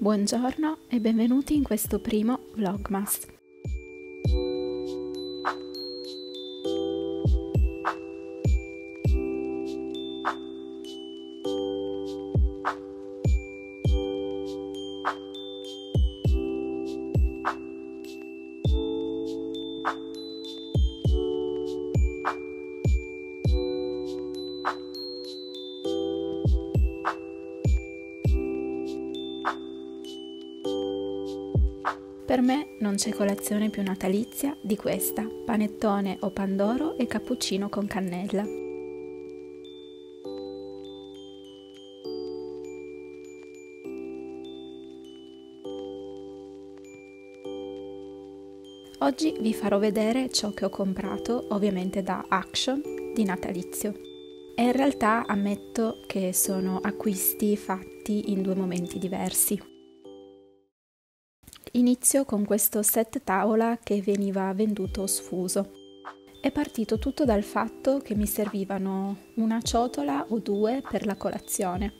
Buongiorno e benvenuti in questo primo Vlogmas. Per me non c'è colazione più natalizia di questa, panettone o pandoro e cappuccino con cannella. Oggi vi farò vedere ciò che ho comprato, ovviamente da Action, di natalizio. E in realtà ammetto che sono acquisti fatti in due momenti diversi. Inizio con questo set tavola che veniva venduto sfuso. È partito tutto dal fatto che mi servivano una ciotola o due per la colazione.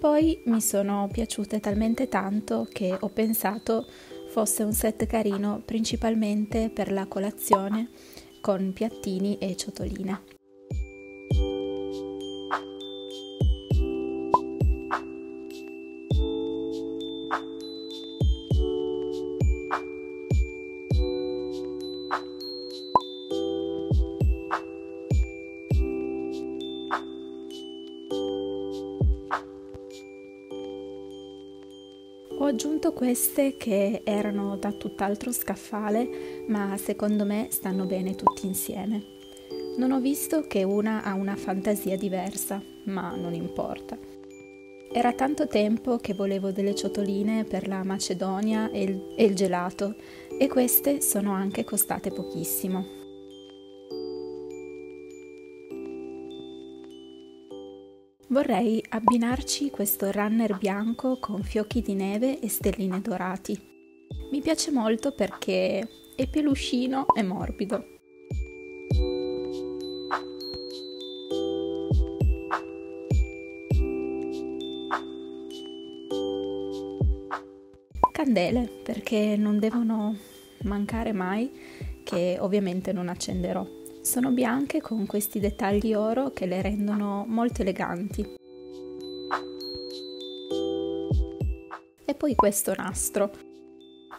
Poi mi sono piaciute talmente tanto che ho pensato fosse un set carino principalmente per la colazione con piattini e ciotoline. Aggiunto queste che erano da tutt'altro scaffale, ma secondo me stanno bene tutti insieme. Non ho visto che una ha una fantasia diversa, ma non importa. Era tanto tempo che volevo delle ciotoline per la Macedonia e il, e il gelato e queste sono anche costate pochissimo. Vorrei abbinarci questo runner bianco con fiocchi di neve e stelline dorati. Mi piace molto perché è peluscino e morbido. Candele perché non devono mancare mai che ovviamente non accenderò. Sono bianche con questi dettagli oro che le rendono molto eleganti. E poi questo nastro.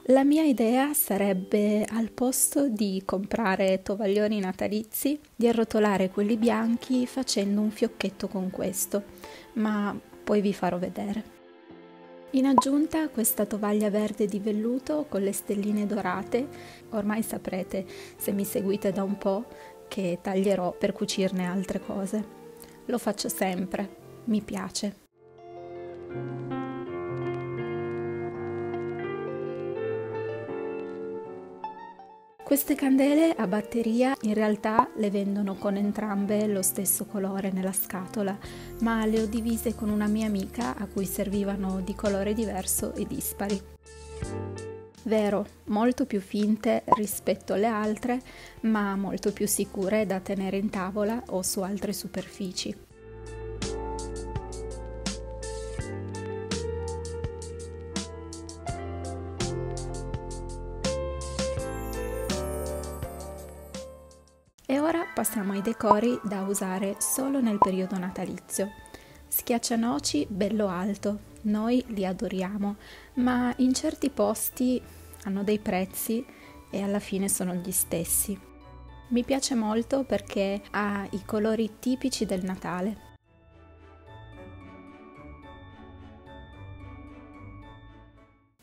La mia idea sarebbe al posto di comprare tovaglioni natalizi, di arrotolare quelli bianchi facendo un fiocchetto con questo, ma poi vi farò vedere. In aggiunta questa tovaglia verde di velluto con le stelline dorate, ormai saprete se mi seguite da un po' che taglierò per cucirne altre cose. Lo faccio sempre, mi piace. Queste candele a batteria in realtà le vendono con entrambe lo stesso colore nella scatola, ma le ho divise con una mia amica a cui servivano di colore diverso e dispari. Vero, molto più finte rispetto alle altre, ma molto più sicure da tenere in tavola o su altre superfici. E ora passiamo ai decori da usare solo nel periodo natalizio. Schiaccianoci bello alto, noi li adoriamo, ma in certi posti hanno dei prezzi e alla fine sono gli stessi. Mi piace molto perché ha i colori tipici del Natale.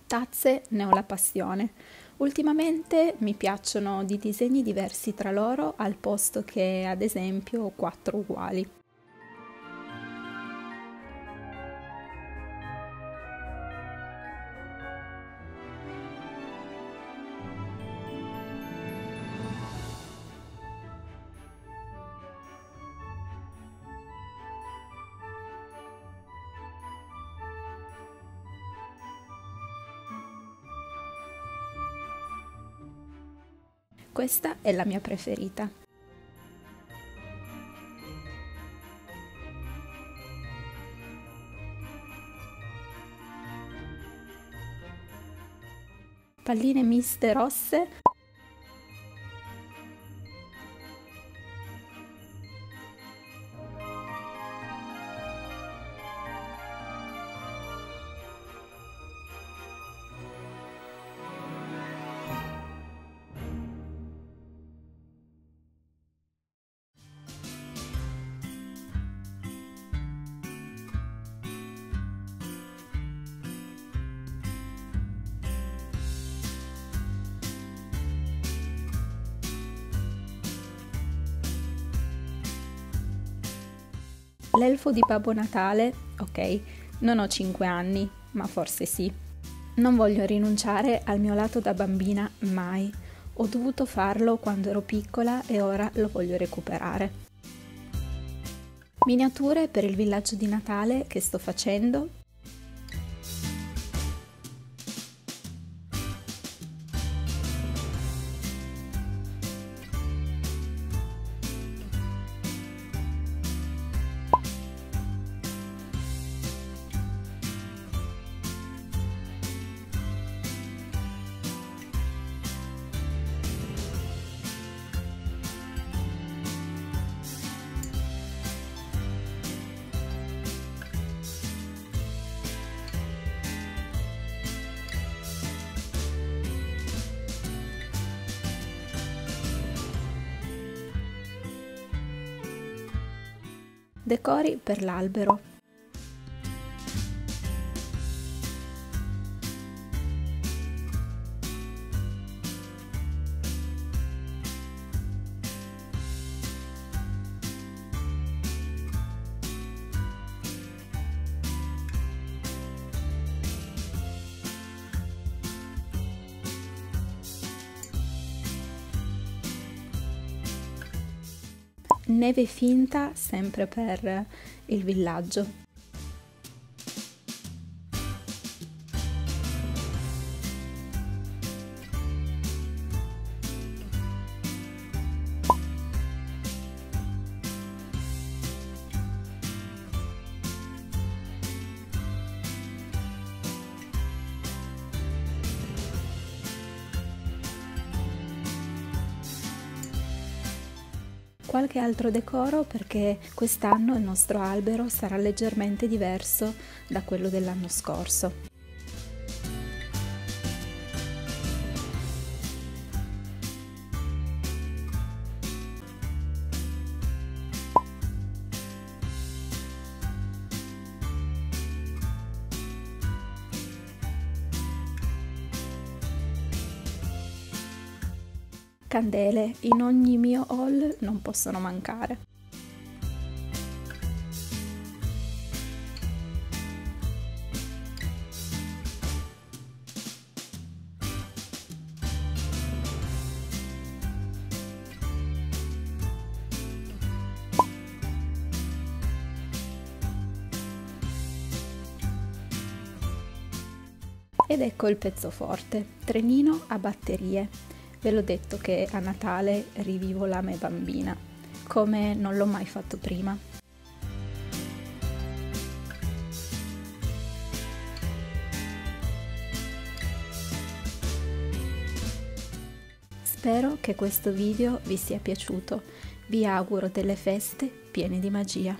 Tazze ne ho la passione. Ultimamente mi piacciono di disegni diversi tra loro al posto che ad esempio quattro uguali. Questa è la mia preferita. Palline miste rosse L'elfo di Babbo Natale, ok, non ho 5 anni, ma forse sì. Non voglio rinunciare al mio lato da bambina mai. Ho dovuto farlo quando ero piccola e ora lo voglio recuperare. Miniature per il villaggio di Natale che sto facendo decori per l'albero. Neve finta sempre per il villaggio. Qualche altro decoro perché quest'anno il nostro albero sarà leggermente diverso da quello dell'anno scorso. Candele in ogni mio haul non possono mancare. Ed ecco il pezzo forte, trenino a batterie. Ve l'ho detto che a Natale rivivo la me bambina, come non l'ho mai fatto prima. Spero che questo video vi sia piaciuto. Vi auguro delle feste piene di magia.